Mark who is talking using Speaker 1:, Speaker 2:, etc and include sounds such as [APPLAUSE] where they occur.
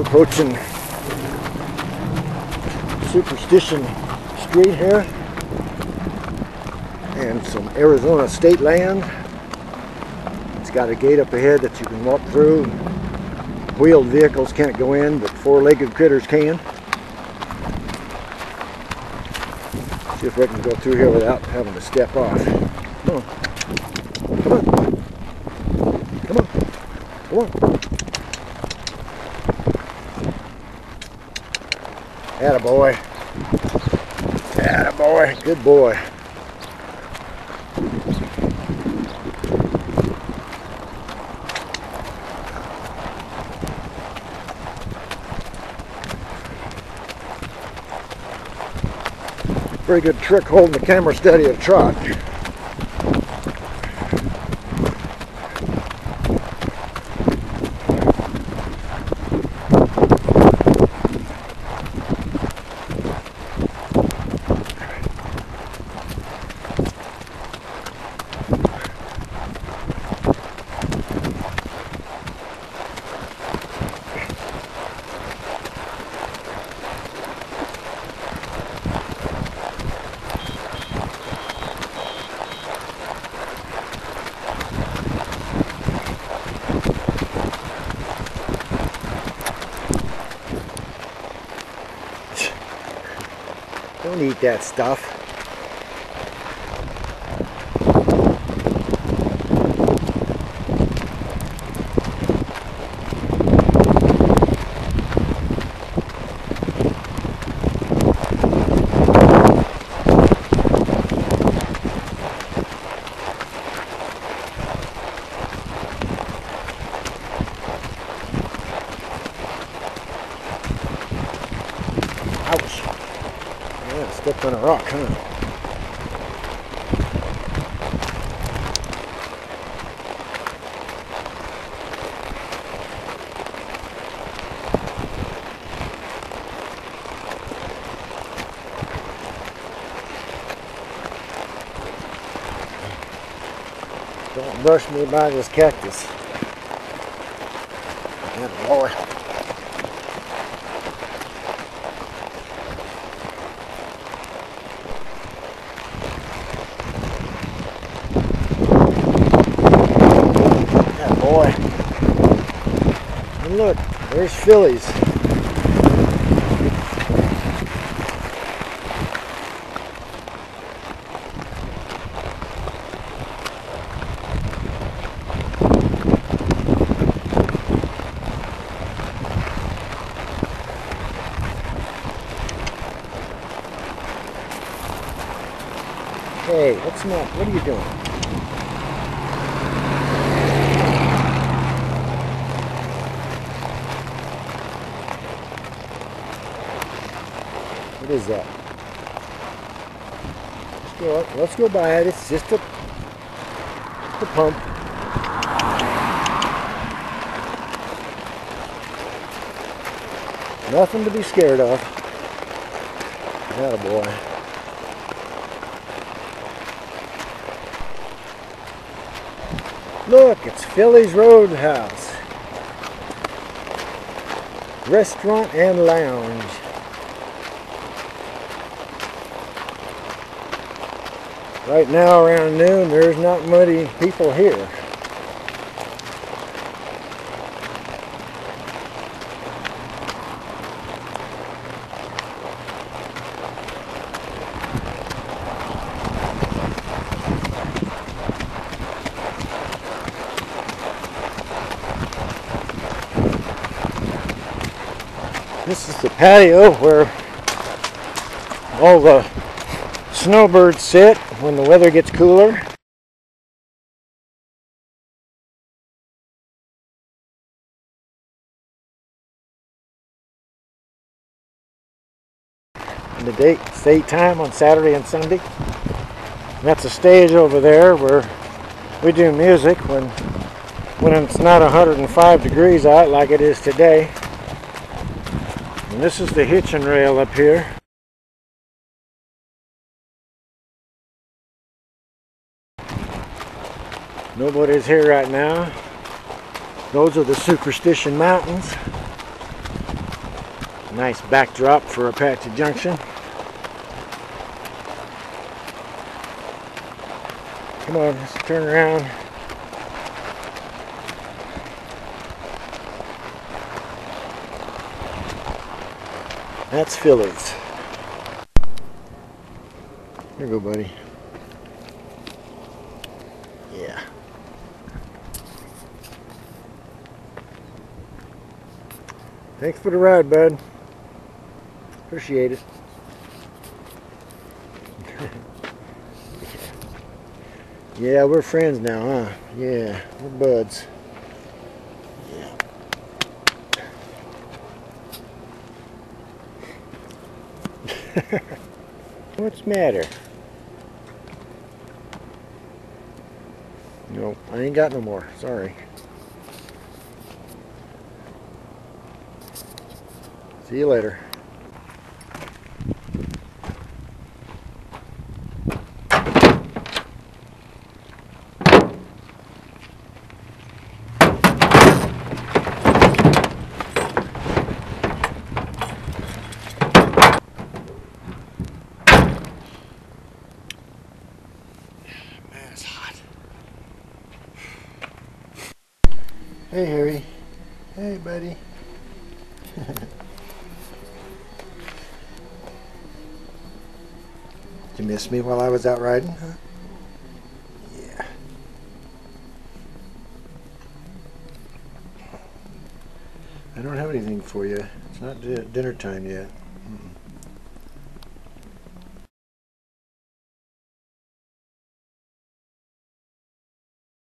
Speaker 1: Approaching Superstition Street here and some Arizona state land. It's got a gate up ahead that you can walk through. Wheeled vehicles can't go in, but four-legged critters can. See if we can go through here without having to step off. Come on. Come on. Come on. Come on. Attaboy. Attaboy. Good boy. Pretty good trick holding the camera steady at a trot. That stuff. Stepped a rock, huh? Don't brush me by this cactus. Yeah, boy. Yeah, boy. And look, there's Filly's. Hey, what's not? What are you doing? Is that? Let's go, let's go by it. It's just a, the pump. Nothing to be scared of. That a boy. Look, it's Filly's Roadhouse. Restaurant and lounge. Right now around noon there's not many people here. This is the patio where all the snowbirds sit when the weather gets cooler. And the date, state time on Saturday and Sunday. And that's a stage over there where we do music when when it's not 105 degrees out like it is today. And this is the hitching rail up here. Nobody's here right now. Those are the Superstition Mountains. Nice backdrop for Apache Junction. Come on, let's turn around. That's Filly's. Here you go, buddy. Yeah. Thanks for the ride, bud. Appreciate it. [LAUGHS] yeah, we're friends now, huh? Yeah, we're buds. Yeah. [LAUGHS] What's matter? No, I ain't got no more. Sorry. See you later. Man, it's hot. Hey, Harry. Hey, buddy. [LAUGHS] Did you miss me while I was out riding? Huh? Yeah. I don't have anything for you. It's not dinner time yet.